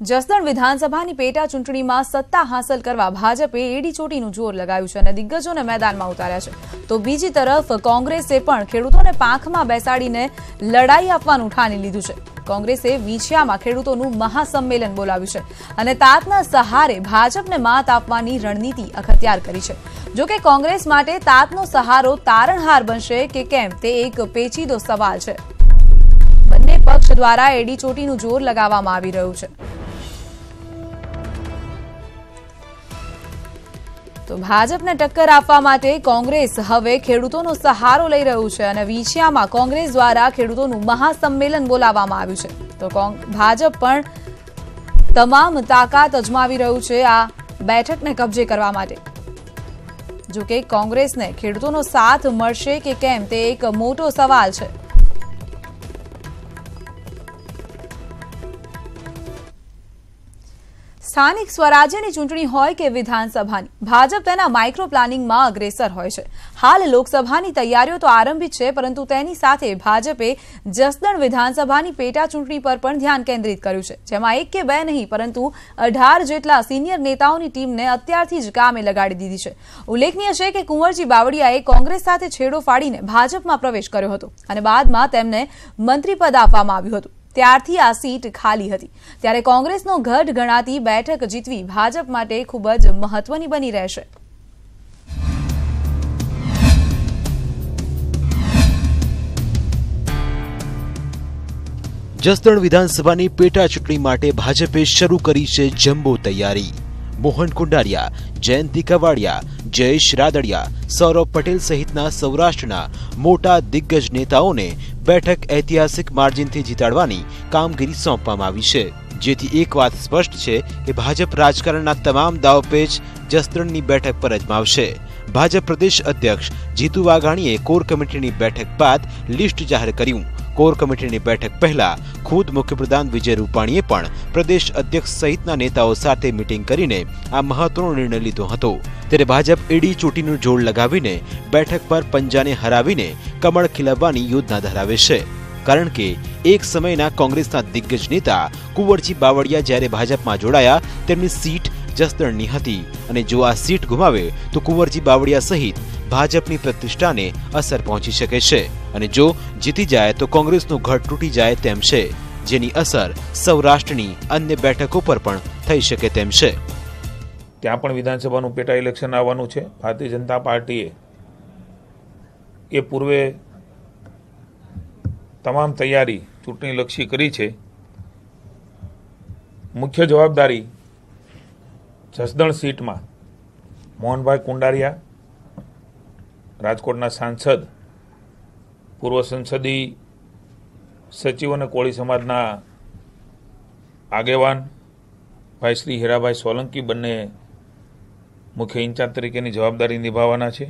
જસદણ વિધાનસભાની પેટા ચૂંટણીમાં સત્તા હાંસલ કરવા ભાજપે એડીચોટીનું જોર લગાવ્યું છે અને દિગ્ગજોને મેદાનમાં ઉતાર્યા છે. તો બીજી તરફ કોંગ્રેસે પણ ખેડૂતોને પાંખમાં બેસાડીને લડાઈ આપવાનું ઠાની લીધું છે. કોંગ્રેસે વીંછિયામાં ખેડૂતોનું મહાસંમેલન બોલાવ્યું છે અને તાતના સહારે ભાજપને માત આપવાની રણનીતિ અખત્યાર કરી છે. જો કે કોંગ્રેસ માટે તાતનો સહારો તારણહાર બનશે કે કેમ તે એક પેચીદો સવાલ છે. બંને પક્ષ દ્વારા એડીચોટીનું જોર લગાવવામાં આવી રહ્યું છે. તો ભાજપને ટક્કર આપવા માટે કોંગ્રેસ હવે ખેડૂતોનો સહારો લઈ રહ્યું છે અને વિછિયામાં કોંગ્રેસ દ્વારા ખેડૂતોનું મહાસંમેલન બોલાવવામાં આવ્યું છે. તો ભાજપ પણ તમામ તાકાત અજમાવી રહ્યું છે આ બેઠકને કબજે કરવા માટે. જો કે કોંગ્રેસને ખેડૂતોનો સાથ મળશે કે કેમ તે એક મોટો સવાલ છે. સ્થાનિક સ્વરાજ્યની ચૂંટણી હોય કે વિધાનસભાની, ભાજપ તેના માઇક્રો પ્લાનિંગમાં અગ્રેસર હોય છે. હાલ લોકસભાની તૈયારીઓ તો આરંભી છે, પરંતુ તેની સાથે ભાજપે જસદણ વિધાનસભાની પેટા ચૂંટણી પર પણ ધ્યાન કેન્દ્રિત કર્યું છે. જેમાં એક કે બે નહીં, પરંતુ અઢાર જેટલા સિનિયર નેતાઓની ટીમને અત્યારથી જ કામે લગાડી દીધી છે. ઉલ્લેખનીય છે કે કુંવરજી બાવળિયાએ કોંગ્રેસ સાથે છેડો ફાડીને ભાજપમાં પ્રવેશ કર્યો હતો અને બાદમાં તેમને મંત્રીપદ આપવામાં આવ્યું હતું. ત્યારથી આ સીટ ખાલી હતી. ત્યારે કોંગ્રેસનો ગઢ ગણાતી બેઠક જીતવી ભાજપ માટે ખૂબ જ મહત્વની બની રહેશે. જસદણ વિધાનસભાની પેટા ચૂંટણી માટે ભાજપે શરૂ કરી છે જમ્બો તૈયારી. મોહન કુંડારિયા, જયંતિ કવાડિયા જયેશ રાદડિયા, સૌરભ પટેલ સહિતના સૌરાષ્ટ્રના મોટા દિગ્ગજ નેતાઓને બેઠક ઐતિહાસિક માર્જિનથી જીતાડવાની કામગીરી સોંપવામાં આવી છે. જેથી એક વાત સ્પષ્ટ છે કે ભાજપ રાજકારણના તમામ દાવપેચ જસદણની બેઠક પર અજમાવશે ભાજપ પ્રદેશ અધ્યક્ષ જીતુ વાઘાણીએ કોર કમિટીની બેઠક બાદ લિસ્ટ જાહેર કર્યું. કોર કમિટીની બેઠક પહેલા ખુદ મુખ્યપ્રધાન વિજય રૂપાણીએ પણ પ્રદેશ અધ્યક્ષ સહિતના નેતાઓ સાથે મિટિંગ કરીને આ મહત્વનો નિર્ણય લીધો હતો. ત્યારે ભાજપ એડી ચૂંટણીનું જોડ લગાવીને બેઠક પર પંજાને હરાવીને કમળ ખીલવવાની યોજના ધરાવે છે. કારણ કે એક સમયના કોંગ્રેસના દિગ્ગજ નેતા કુંવરજી બાવળિયા જ્યારે ભાજપમાં જોડાયા, તેમની સીટ જસદણની હતી અને જો આ સીટ ગુમાવે તો કુંવરજી બાવળિયા સહિત ભાજપની પ્રતિષ્ઠાને અસર પહોંચી શકે છે. અને જો જીતી જાય તો કોંગ્રેસનું ઘટ તૂટી જાય તેમ છે, જેની અસર સૌરાષ્ટ્રની અન્ય બેઠકો પર પણ થઈ શકે તેમ છે. ત્યાં પણ વિધાનસભાનું પેટા ઇલેક્શન આવવાનું છે. ભારતીય જનતા પાર્ટીએ એ પૂર્વે તમામ તૈયારી ચૂંટણીલક્ષી કરી છે. મુખ્ય જવાબદારી જસદણ સીટમાં મોહનભાઈ કુંડારિયા, રાજકોટના સાંસદ પૂર્વ સંસદી સચિવ અને કોળી સમાજના આગેવાન ભાઈ શ્રી હીરાભાઈ સોલંકી બંને મુખ્ય ઇન્ચાર્જ તરીકેની જવાબદારી નિભાવવાના છે.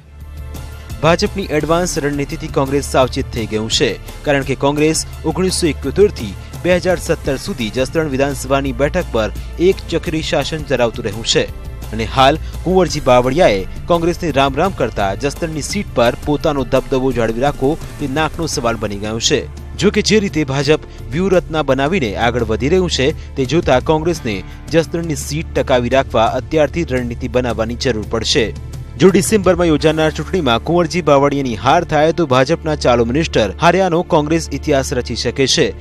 ભાજપની એડવાન્સ રણનીતિથી કોંગ્રેસ સાવચેત થઈ ગયું છે, કારણ કે કોંગ્રેસ ઓગણીસો એકોતેરથી બે હજાર સત્તર સુધી જસદણ વિધાનસભાની બેઠક પર એક ચક્રી શાસન ધરાવતું રહ્યું છે. અને હાલ કુંવરજી બાવળિયાએ કોંગ્રેસને રામ રામ કરતા જસદણની સીટ પર પોતાનો દબદબો જાળવી રાખવો તે નાકનો સવાલ બની ગયો છે. જો કે જે રીતે ભાજપ વ્યૂહરચના બનાવીને આગળ વધી રહ્યું છે, તે જોતા કોંગ્રેસને જસદણની સીટ ટકાવી રાખવા અત્યારથી રણનીતિ બનાવવાની જરૂર પડશે. જો ડિસેમ્બરમાં યોજાનાર ચૂંટણીમાં કુંવરજી બાવળિયાની હાર થાય તો ભાજપના ચાલુ મિનિસ્ટર હાર્યાનો કોંગ્રેસ ઇતિહાસ રચી શકે છે.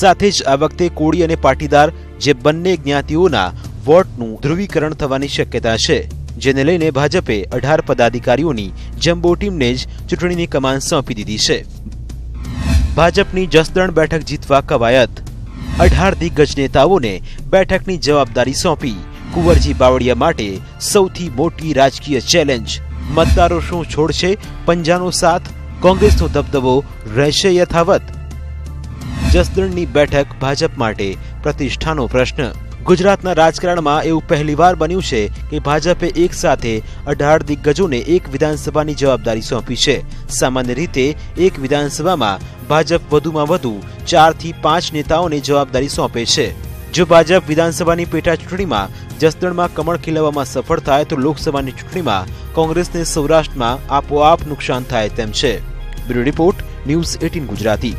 સાથે જ આ વખતે કોળી અને પાટીદાર જે બંને જ્ઞાતિઓના વોટનું ધ્રુવીકરણ થવાની શક્યતા છે, જેને લઈને ભાજપે અઢાર પદાધિકારીઓની જમ્બો ટીમને જ ચૂંટણીની કમાન સોંપી દીધી છે. ભાજપની જસદણ બેઠક જીતવા કવાયત. અઢાર દિગ્ગજ નેતાઓને બેઠકની જવાબદારી સોંપી કુંવરજી બાવળિયા માટે સૌથી મોટી રાજકીય ચેલેન્જ. મતદારો શું છોડશે? પંજાનો સાથ? કોંગ્રેસનો દબદબો રહેશે યથાવત? જસદણની બેઠક ભાજપ માટે પ્રતિષ્ઠાનો પ્રશ્ન. ગુજરાતના રાજકારણમાં એવું પહેલીવાર બન્યું છે કે ભાજપે એક સાથે અઢાર દિગ્ગજોને એક વિધાનસભાની જવાબદારી સોંપી છે. સામાન્ય રીતે એક વિધાનસભામાં ભાજપ વધુમાં વધુ ચારથી પાંચ નેતાઓને જવાબદારી સોંપે છે. જો ભાજપ વિધાનસભાની પેટા ચૂંટણીમાં જસદણમાં કમળ ખીલવવામાં સફળ થાય તો લોકસભાની ચૂંટણીમાં કોંગ્રેસને સૌરાષ્ટ્રમાં આપોઆપ નુકસાન થાય તેમ છે. Bureau report, news eighteen Gujarati.